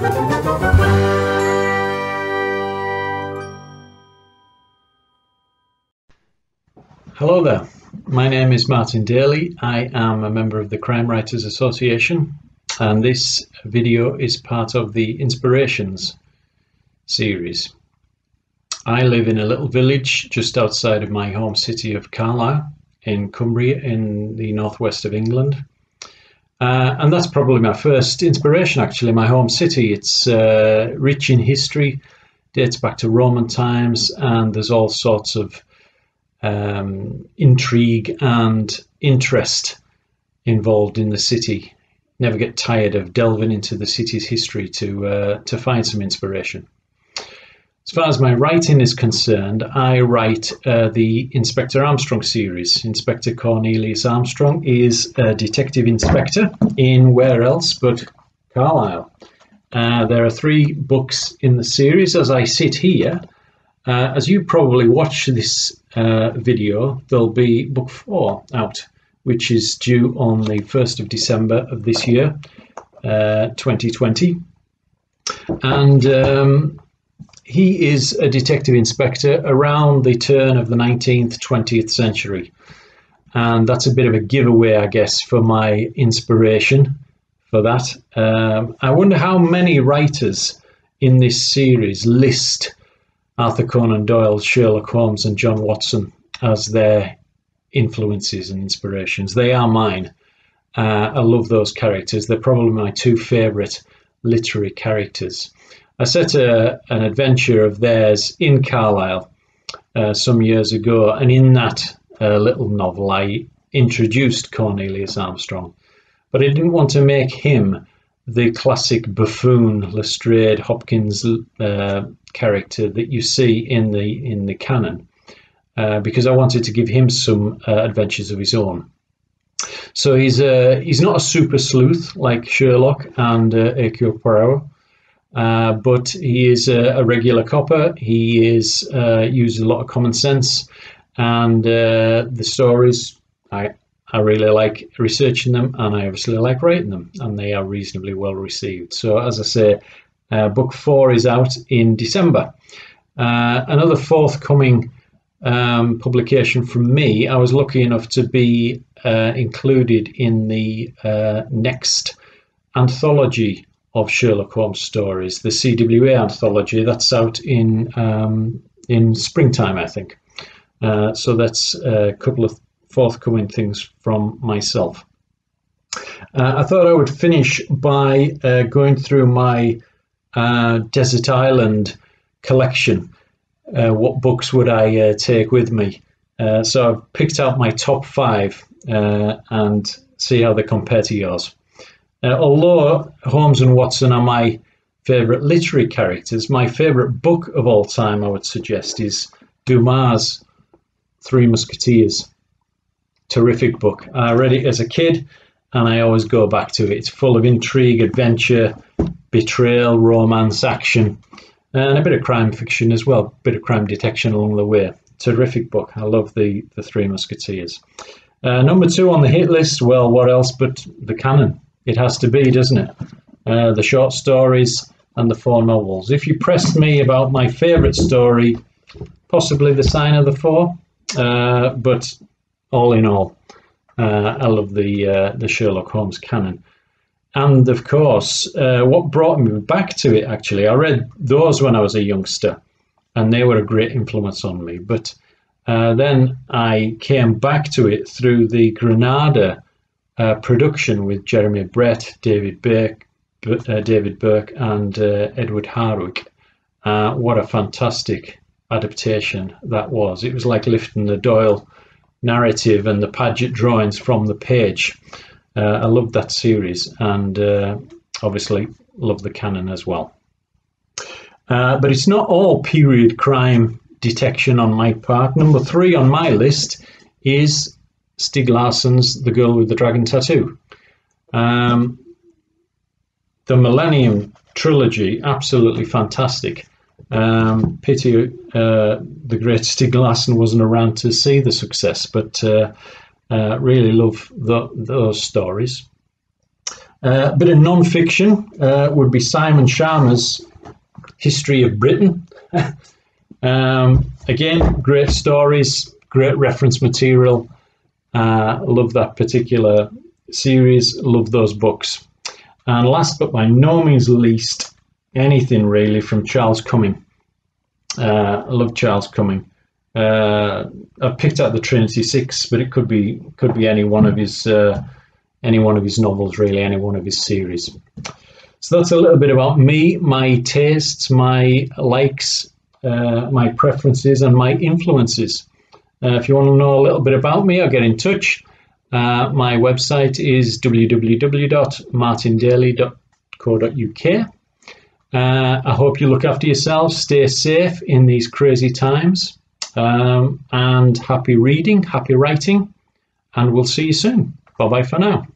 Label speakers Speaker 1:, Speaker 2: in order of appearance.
Speaker 1: Hello there, my name is Martin Daley. I am a member of the Crime Writers Association and this video is part of the Inspirations series. I live in a little village just outside of my home city of Carlisle in Cumbria in the northwest of England. Uh, and that's probably my first inspiration actually, my home city. It's uh, rich in history, dates back to Roman times and there's all sorts of um, intrigue and interest involved in the city. Never get tired of delving into the city's history to uh, to find some inspiration. As far as my writing is concerned, I write uh, the Inspector Armstrong series. Inspector Cornelius Armstrong is a detective inspector in where else but Carlisle. Uh, there are three books in the series. As I sit here, uh, as you probably watch this uh, video, there'll be book four out, which is due on the 1st of December of this year, uh, 2020. And um, he is a detective inspector around the turn of the 19th, 20th century. And that's a bit of a giveaway, I guess, for my inspiration for that. Um, I wonder how many writers in this series list Arthur Conan Doyle, Sherlock Holmes, and John Watson as their influences and inspirations. They are mine. Uh, I love those characters. They're probably my two favourite literary characters. I set a, an adventure of theirs in Carlisle uh, some years ago, and in that uh, little novel, I introduced Cornelius Armstrong. But I didn't want to make him the classic buffoon Lestrade Hopkins uh, character that you see in the in the canon, uh, because I wanted to give him some uh, adventures of his own. So he's a, he's not a super sleuth like Sherlock and uh, Hercule Poirot, uh, but he is a, a, regular copper. He is uh, uses a lot of common sense, and uh, the stories I I really like researching them, and I obviously like writing them, and they are reasonably well received. So as I say, uh, book four is out in December. Uh, another forthcoming um, publication from me. I was lucky enough to be uh, included in the next anthology of Sherlock Holmes stories, the CWA anthology. That's out in um, in springtime, I think. Uh, so that's a couple of forthcoming things from myself. Uh, I thought I would finish by uh, going through my uh, desert island collection. Uh, what books would I uh, take with me? So I've picked out my top five and see how they compare to yours. Although Holmes and Watson are my favourite literary characters, my favourite book of all time, I would suggest, is Dumas' Three Musketeers terrific book. I read it as a kid and I always go back to it. It's full of intrigue, adventure, betrayal, romance, action, and a bit of crime fiction as well, a bit of crime detection along the way. Terrific book. I love the, the Three Musketeers. Uh, number two on the hit list, well, what else but the canon? It has to be, doesn't it? Uh, the short stories and the four novels. If you pressed me about my favourite story, possibly The Sign of the Four, uh, but all in all, uh, I love the uh, the Sherlock Holmes canon. And of course, uh, what brought me back to it actually, I read those when I was a youngster, and they were a great influence on me. But uh, then I came back to it through the Granada uh, production with Jeremy Brett, David Burke, uh, David Burke, and Edward Hardwicke. what a fantastic adaptation that was! It was like lifting the Doyle narrative and the Paget drawings from the page. Uh, I loved that series and uh, obviously love the canon as well. Uh, but it's not all period crime detection on my part. Number three on my list is Stieg Larsson's The Girl with the Dragon Tattoo. Um, the Millennium trilogy, absolutely fantastic. Um, pity uh, the great Stieg Larsson wasn't around to see the success, but uh, uh, really love the, those stories. Uh, a bit of non-fiction uh, would be Simon Schama's History of Britain. um, again, great stories, great reference material. Uh, love that particular series, love those books. And last but by no means least, anything really from Charles Cumming. Uh, I love Charles Cumming. Uh, I picked out the Trinity Six, but it could be could be any one of his uh, any one of his novels, really, any one of his series. So that's a little bit about me, my tastes, my likes, uh, my preferences, and my influences. Uh, if you want to know a little bit about me or get in touch, uh, my website is www.martindaley.co.uk. Uh, I hope you look after yourselves, stay safe in these crazy times, um, and happy reading, happy writing, and we'll see you soon. Bye bye for now.